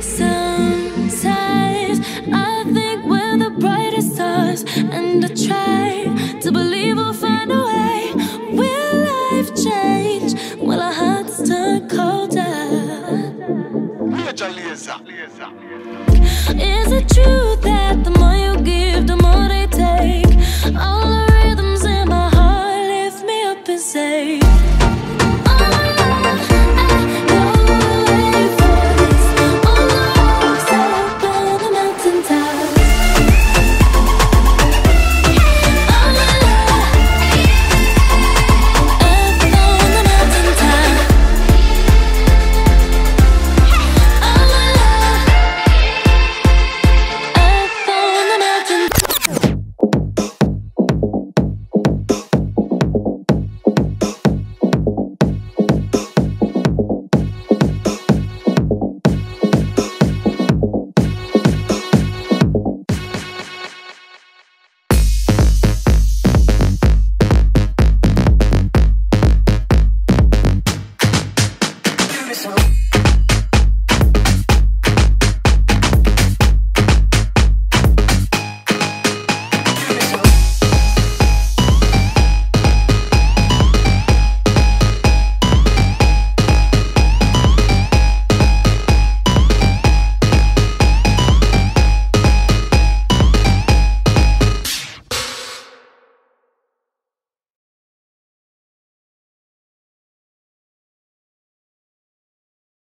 Sometimes I think we're the brightest stars, and I try to believe we'll find a way. Will life change? Will our hearts turn colder? Is it true? me some.